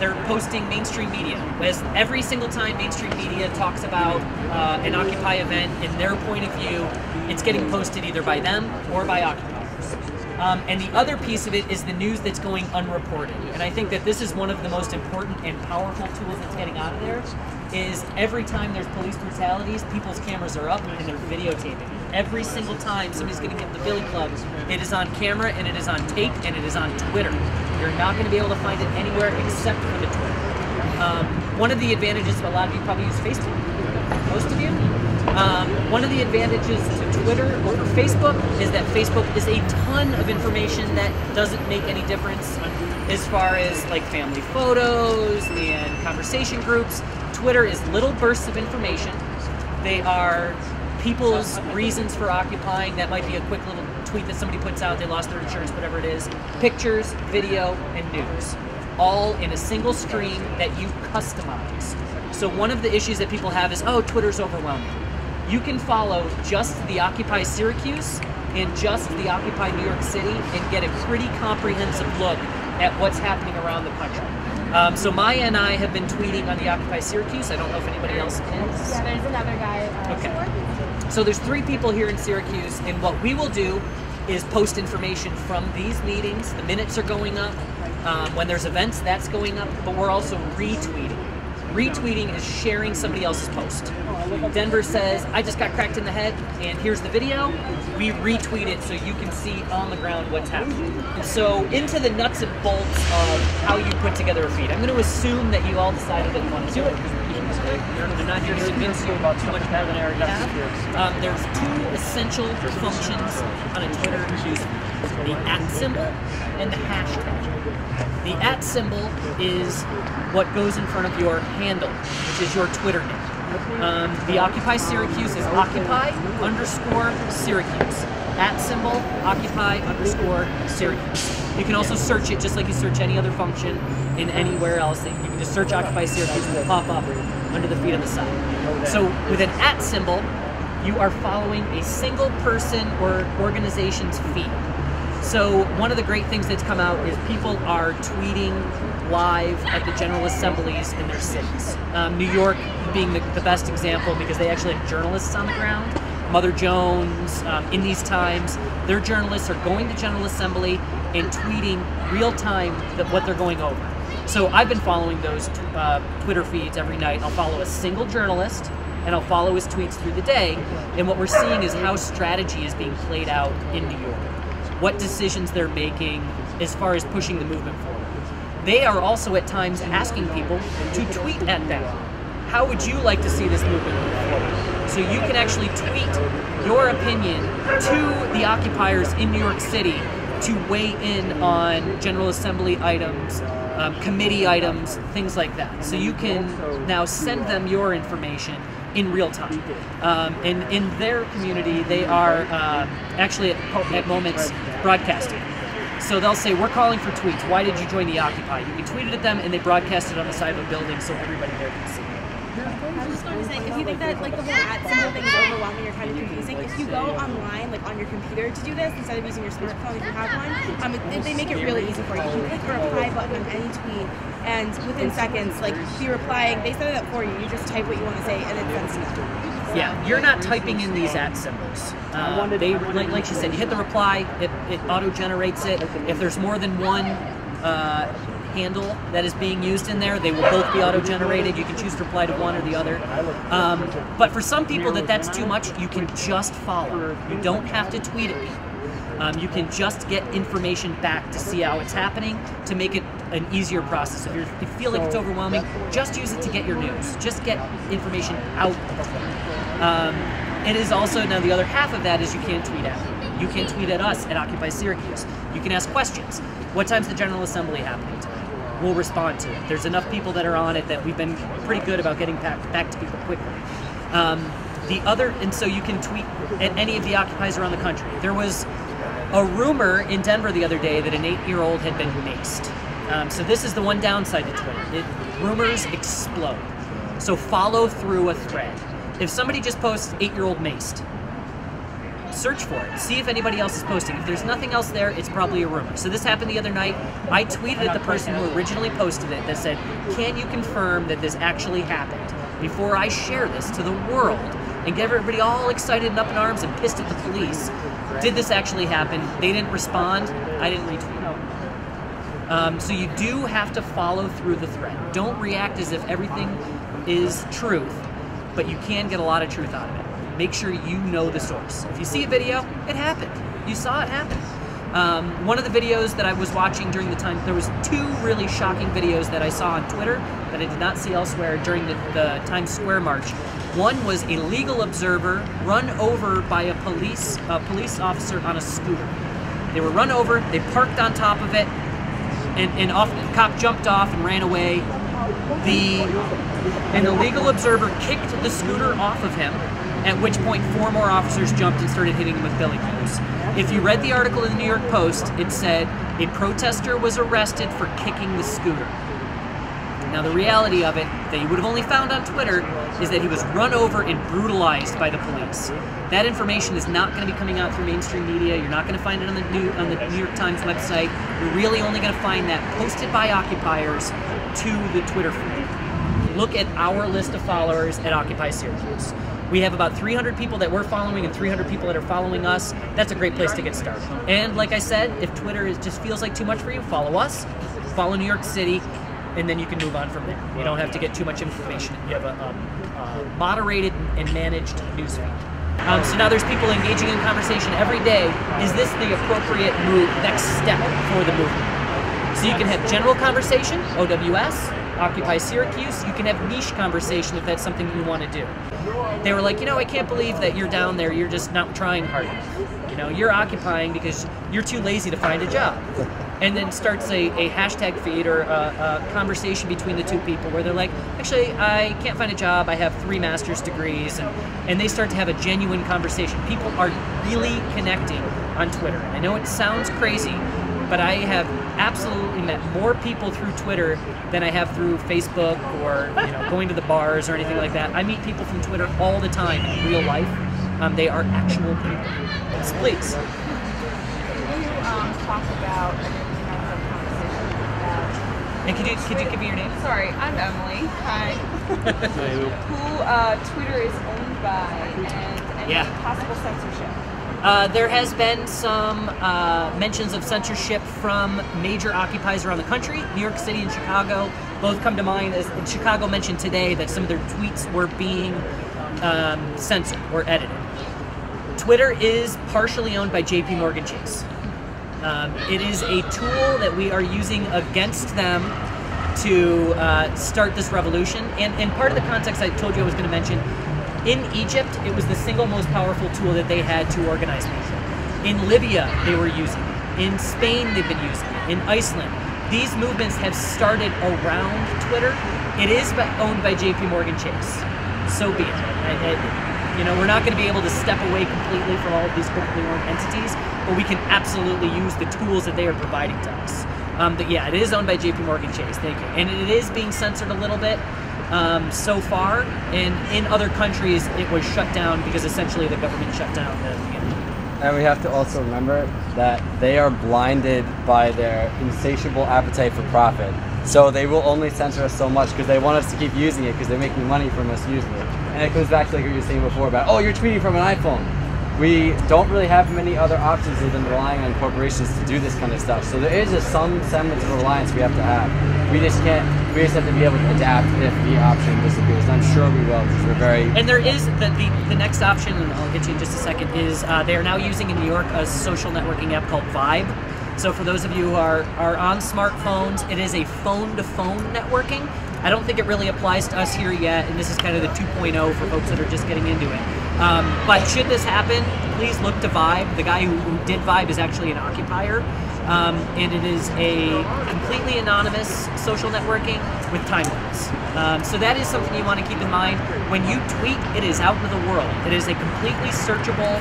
they're posting mainstream media. As every single time mainstream media talks about uh, an Occupy event, in their point of view, it's getting posted either by them or by occupiers. Um, and the other piece of it is the news that's going unreported. And I think that this is one of the most important and powerful tools that's getting out of there. Is every time there's police brutalities, people's cameras are up and they're videotaping. Every single time somebody's going to get the Billy Club, it is on camera and it is on tape and it is on Twitter. You're not going to be able to find it anywhere except for the Twitter. Um, one of the advantages, a lot of you probably use Facebook, most of you. Um, one of the advantages to Twitter over Facebook is that Facebook is a ton of information that doesn't make any difference as far as like family photos and conversation groups. Twitter is little bursts of information. They are people's reasons for occupying. That might be a quick little tweet that somebody puts out, they lost their insurance, whatever it is. Pictures, video, and news. All in a single stream that you customize. So one of the issues that people have is, oh, Twitter's overwhelming. You can follow just the Occupy Syracuse and just the Occupy New York City and get a pretty comprehensive look at what's happening around the country. Um, so Maya and I have been tweeting on the Occupy Syracuse. I don't know if anybody else is. Yeah, there's another guy. Uh, Okay. So there's three people here in Syracuse, and what we will do is post information from these meetings. The minutes are going up. Um, when there's events, that's going up. But we're also retweeting. Retweeting is sharing somebody else's post. Denver says, I just got cracked in the head, and here's the video. We retweet it so you can see on the ground what's happening. And so, into the nuts and bolts of how you put together a feed. I'm going to assume that you all decided that you want to do it. They're not here to convince you about too much more than have. Um, there's two essential functions on a Twitter the at symbol and the hashtag. The at symbol is what goes in front of your handle, which is your Twitter name. Um, the Occupy Syracuse is Occupy underscore Syracuse. At symbol, Occupy underscore Syracuse. You can also search it just like you search any other function in anywhere else. You can just search Occupy Syracuse and it'll pop up under the feed on the side. So with an at symbol, you are following a single person or organization's feed. So one of the great things that's come out is people are tweeting live at the General Assemblies in their cities. Um, New York being the, the, best example because they actually have journalists on the ground. Mother Jones, um, in these times, their journalists are going to General Assembly and tweeting real time the, what they're going over. So I've been following those uh, Twitter feeds every night. I'll follow a single journalist and I'll follow his tweets through the day. And what we're seeing is how strategy is being played out in New York what decisions they're making as far as pushing the movement forward. They are also at times asking people to tweet at them. How would you like to see this movement move forward? So you can actually tweet your opinion to the occupiers in New York City to weigh in on General Assembly items, um, committee items, things like that. So you can now send them your information in real time. Um, and in their community, they are uh, actually at, at moments broadcasting. So they'll say, We're calling for tweets. Why did you join the Occupy? You can tweet it at them and they broadcast it on the side of a building so everybody there can see. I was just going to say, if you think that like the whole at symbol thing is overwhelming or kind of confusing, if you go online, like on your computer to do this instead of using your smartphone, if you have one, um, it, they make it really easy for you. You click the reply button on any tweet, and within seconds, like you're replying, they set it up for you. You just type what you want to say, and it sends them. Yeah, you're not typing in these at symbols. Uh, they, like, like she said, you hit the reply, it, it auto generates it. If there's more than one uh, handle that is being used in there. They will both be auto-generated. You can choose to reply to one or the other. Um, but for some people that that's too much, you can just follow. You don't have to tweet at me. Um, you can just get information back to see how it's happening to make it an easier process. If, if you feel like it's overwhelming, just use it to get your news. Just get information out. Um, it is also now the other half of that is you can't tweet at me. You can tweet at us at Occupy Syracuse. You can ask questions. What time's the General Assembly happening tonight? We'll respond to it. There's enough people that are on it that we've been pretty good about getting back, back to people quickly. Um, the other, and so you can tweet at any of the occupies around the country. There was a rumor in Denver the other day that an eight-year-old had been maced. Um, so this is the one downside to Twitter. It, rumors explode. So follow through a thread. If somebody just posts eight-year-old maced, search for it. See if anybody else is posting. If there's nothing else there, it's probably a rumor. So this happened the other night. I tweeted at the person who originally posted it that said, "Can you confirm that this actually happened before I share this to the world and get everybody all excited and up in arms and pissed at the police? Did this actually happen?" They didn't respond. I didn't retweet. Um, so you do have to follow through the thread. Don't react as if everything is truth, but you can get a lot of truth out of it. Make sure you know the source. If you see a video, it happened. You saw it happen. Um, one of the videos that I was watching during the time, there was two really shocking videos that I saw on Twitter that I did not see elsewhere during the, the Times Square march. One was a legal observer run over by a police a police officer on a scooter. They were run over. They parked on top of it and, and off, the cop jumped off and ran away. The an illegal observer kicked the scooter off of him, at which point four more officers jumped and started hitting him with billy clues. If you read the article in the New York Post, it said a protester was arrested for kicking the scooter. Now, the reality of it that you would have only found on Twitter is that he was run over and brutalized by the police. That information is not going to be coming out through mainstream media. You're not going to find it on the New, on the New York Times website. You're really only going to find that posted by occupiers to the Twitter feed. Look at our list of followers at Occupy Syracuse. We have about 300 people that we're following and 300 people that are following us. That's a great place to get started. And like I said, if Twitter is, just feels like too much for you, follow us, follow New York City, and then you can move on from there. You don't have to get too much information. You have a, a, a moderated and managed newsfeed. Um, so now there's people engaging in conversation every day. Is this the appropriate move, next step for the movement? So you can have general conversation, OWS, Occupy Syracuse. You can have niche conversation if that's something you want to do. They were like, you know, I can't believe that you're down there. You're just not trying hard. You know, you're occupying because you're too lazy to find a job and then starts a, a hashtag feed or a, a, conversation between the two people where they're like, actually, I can't find a job. I have three master's degrees, and, and they start to have a genuine conversation. People are really connecting on Twitter. And I know it sounds crazy, but I have absolutely met more people through Twitter than I have through Facebook or you know going to the bars or anything like that. I meet people from Twitter all the time in real life. Um, they are actual people. So please. Can you um, talk about and could you could you give me your name? Sorry, I'm Emily. Hi. Who uh, Twitter is owned by and any Yeah. possible censorship? Uh, there has been some uh, mentions of censorship from major occupiers around the country. New York City and Chicago both come to mind. As Chicago mentioned today that some of their tweets were being um, censored or edited. Twitter is partially owned by J.P. Morgan Chase. Um, it is a tool that we are using against them to uh, start this revolution. And, and part of the context I told you I was going to mention in Egypt, it was the single most powerful tool that they had to organize people. In Libya, they were using it. In Spain, they've been using it. In Iceland. These movements have started around Twitter. It is owned by JP Morgan Chase. So be it. I- I- you know, we're not going to be able to step away completely from all of these corporately owned entities, but we can absolutely use the tools that they are providing to us. Um, but yeah, it is owned by JP Morgan Chase. Thank you. And it is being censored a little bit um, so far. And in other countries, it was shut down because essentially the government shut down the. And we have to also remember that they are blinded by their insatiable appetite for profit. So they will only censor us so much because they want us to keep using it because they're making money from us using it. And it goes back to like what you were saying before about, oh, you're tweeting from an iPhone. We don't really have many other options other than relying on corporations to do this kind of stuff. So there is a some semblance of reliance we have to have. We just can't. We just have to be able to adapt if the option disappears. And I'm sure we will because we're very And there is the, the, the next option, and I'll get you in just a second, is uh, they are now using in New York a social networking app called Vibe. So for those of you who are, are on smartphones, it is a phone to phone networking. I don't think it really applies to us here yet, and this is kind of the 2.0 for folks that are just getting into it. Um, but should this happen, please look to Vibe. The guy who, who did Vibe is actually an occupier, um, and it is a completely anonymous social networking with time limits. Um, so that is something you want to keep in mind. When you tweet, it is out into the world. It is a completely searchable,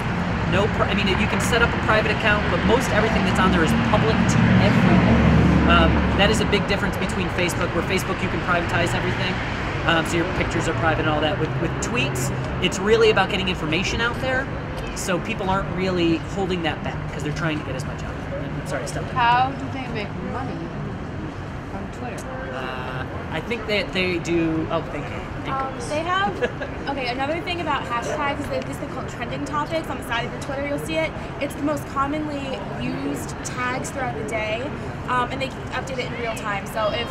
no. I mean, you can set up a private account, but most everything that's on there is public to everyone. Um, that is a big difference between Facebook, where Facebook you can privatize everything, um, so your pictures are private and all that. With, with tweets, it's really about getting information out there. so people aren't really holding that back because they're trying to get as much out. Of it. I'm sorry, stop. How do they make money from Twitter? Uh, I think that they do. Oh, thank you. Um, they have okay. Another thing about hashtags is they have this thing called trending topics on the side of your Twitter. You'll see it. It's the most commonly used tags throughout the day, um, and they update it in real time. So if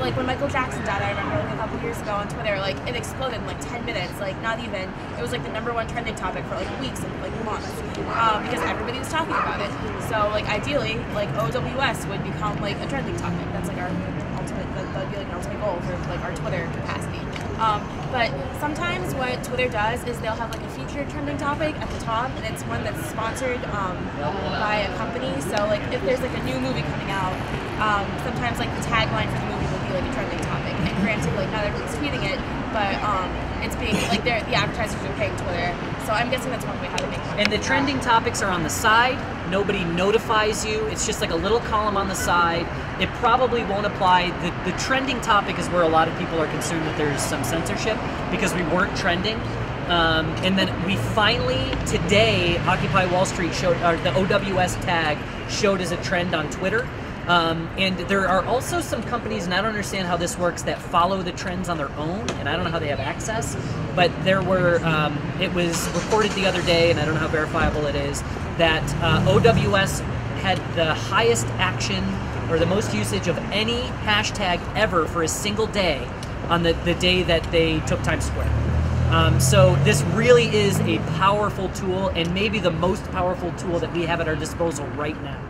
like when Michael Jackson died, I remember like a couple years ago on Twitter, like it exploded in like 10 minutes. Like not even. It was like the number one trending topic for like weeks and like months um, because everybody was talking about it. So like ideally, like OWS would become like a trending topic. That's like our ultimate. That would be like an ultimate goal for like our Twitter capacity. Um, but sometimes what Twitter does is they'll have like a featured trending topic at the top, and it's one that's sponsored um, by a company. So like if there's like a new movie coming out, um, sometimes like the tagline for the movie will be like a trending topic. And granted, like not everyone's tweeting it, but um, it's being like the advertisers are paying Twitter. So I'm guessing that's one way how they make money. And the trending topics are on the side. Nobody notifies you. It's just like a little column on the side. It probably won't apply. The, the trending topic is where a lot of people are concerned that there's some censorship because we weren't trending. Um, and then we finally today Occupy Wall Street showed or the OWS tag showed as a trend on Twitter. Um, and there are also some companies, and I don't understand how this works, that follow the trends on their own, and I don't know how they have access. But there were, um, it was reported the other day, and I don't know how verifiable it is, that uh, OWS had the highest action or the most usage of any hashtag ever for a single day on the, the day that they took Times Square. Um, so this really is a powerful tool, and maybe the most powerful tool that we have at our disposal right now.